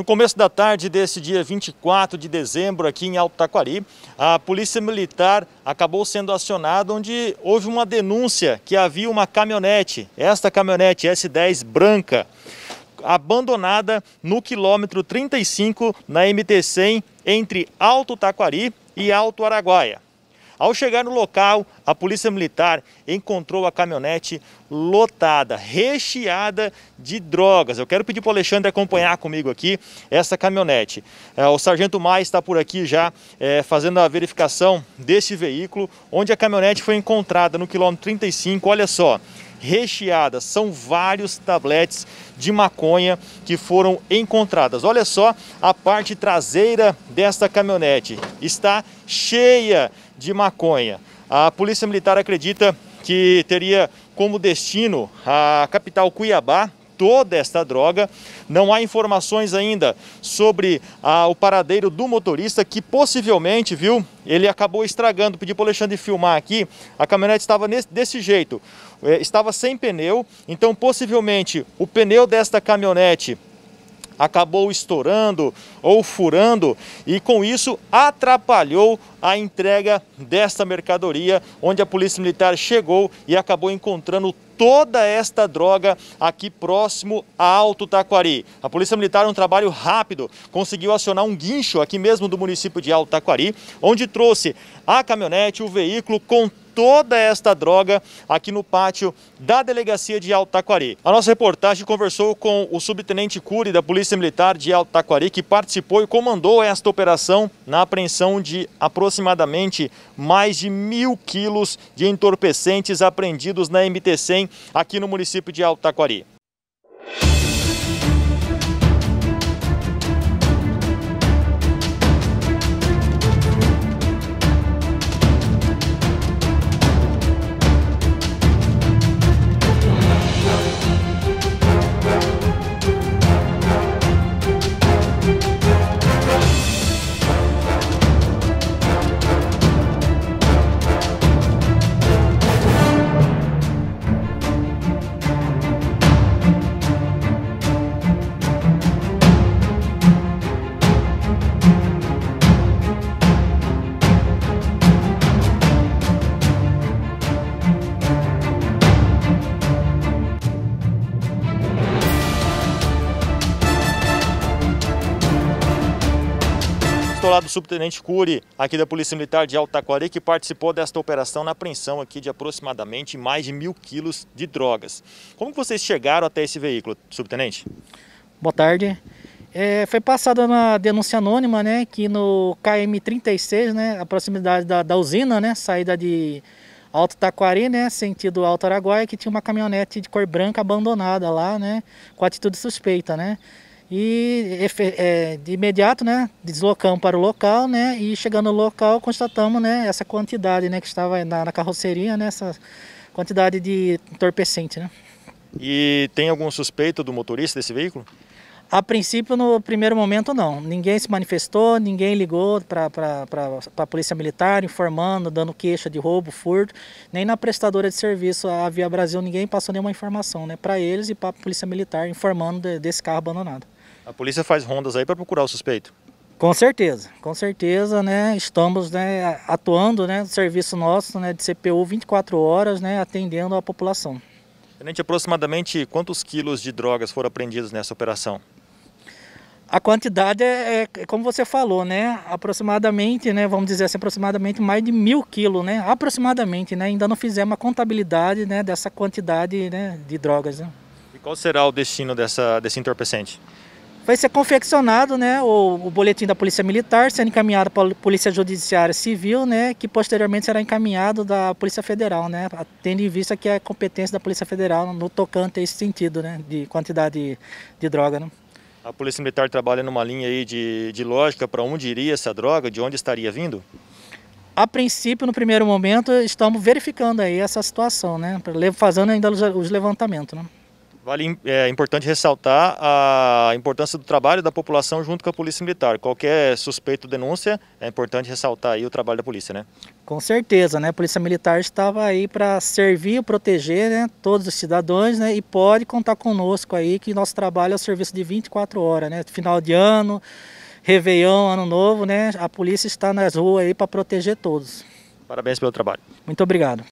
No começo da tarde desse dia 24 de dezembro, aqui em Alto Taquari, a Polícia Militar acabou sendo acionada onde houve uma denúncia que havia uma caminhonete, esta caminhonete S10 branca, abandonada no quilômetro 35 na MT-100 entre Alto Taquari e Alto Araguaia. Ao chegar no local, a Polícia Militar encontrou a caminhonete lotada, recheada de drogas. Eu quero pedir para o Alexandre acompanhar comigo aqui essa caminhonete. É, o Sargento Mais está por aqui já é, fazendo a verificação desse veículo, onde a caminhonete foi encontrada no quilômetro 35. Olha só, recheada. São vários tabletes de maconha que foram encontradas. Olha só a parte traseira desta caminhonete. Está cheia de maconha. A Polícia Militar acredita que teria como destino a capital Cuiabá, toda esta droga. Não há informações ainda sobre ah, o paradeiro do motorista que possivelmente, viu, ele acabou estragando. Pedi para o Alexandre filmar aqui. A caminhonete estava nesse, desse jeito, é, estava sem pneu, então possivelmente o pneu desta caminhonete acabou estourando ou furando e com isso atrapalhou a entrega desta mercadoria, onde a Polícia Militar chegou e acabou encontrando toda esta droga aqui próximo a Alto Taquari. A Polícia Militar, um trabalho rápido, conseguiu acionar um guincho aqui mesmo do município de Alto Taquari, onde trouxe a caminhonete, o veículo com toda esta droga aqui no pátio da delegacia de Alto Taquari. A nossa reportagem conversou com o subtenente Cury da Polícia Militar de Alto Taquari, que participou e comandou esta operação na apreensão de aproximadamente mais de mil quilos de entorpecentes apreendidos na MT-100 aqui no município de Alto Estou lá do subtenente Cury, aqui da Polícia Militar de Alto Taquari, que participou desta operação na apreensão aqui de aproximadamente mais de mil quilos de drogas. Como vocês chegaram até esse veículo, subtenente? Boa tarde. É, foi passada uma denúncia anônima, né, que no KM36, né, a proximidade da, da usina, né, saída de Alto Taquari, né, sentido Alto Araguaia, que tinha uma caminhonete de cor branca abandonada lá, né, com atitude suspeita, né. E é, de imediato, né, deslocamos para o local, né, e chegando no local constatamos, né, essa quantidade, né, que estava na, na carroceria, né, essa quantidade de entorpecente, né. E tem algum suspeito do motorista desse veículo? A princípio, no primeiro momento, não. Ninguém se manifestou, ninguém ligou para a Polícia Militar informando, dando queixa de roubo, furto. Nem na prestadora de serviço, a Via Brasil, ninguém passou nenhuma informação né, para eles e para a Polícia Militar informando de, desse carro abandonado. A polícia faz rondas aí para procurar o suspeito? Com certeza, com certeza, né? Estamos né, atuando, né, serviço nosso, né, de CPU 24 horas, né, atendendo a população. Tenente, aproximadamente quantos quilos de drogas foram apreendidos nessa operação? A quantidade é, é, como você falou, né? Aproximadamente, né? Vamos dizer assim, aproximadamente mais de mil quilos, né? Aproximadamente, né? Ainda não fizemos a contabilidade, né? Dessa quantidade, né? De drogas. Né? E qual será o destino dessa desse entorpecente? Vai ser confeccionado né, o, o, boletim da Polícia Militar, sendo encaminhado para a Polícia Judiciária Civil, né, que posteriormente será encaminhado da Polícia Federal, né, tendo em vista que é competência da Polícia Federal no tocante a esse sentido né, de quantidade de, de droga. Né. A Polícia Militar trabalha numa linha aí de, de lógica para onde iria essa droga, de onde estaria vindo? A princípio, no primeiro momento, estamos verificando aí essa situação, né, fazendo ainda os levantamentos. Né. Vale, é importante ressaltar a importância do trabalho da população junto com a Polícia Militar. Qualquer suspeito denúncia, é importante ressaltar aí o trabalho da polícia, né? Com certeza, né? A Polícia Militar estava aí para servir e proteger né, todos os cidadãos, né? E pode contar conosco aí que nosso trabalho é o serviço de 24 horas, né? Final de ano, Réveillon, Ano Novo, né? A polícia está nas ruas aí para proteger todos. Parabéns pelo trabalho. Muito obrigado.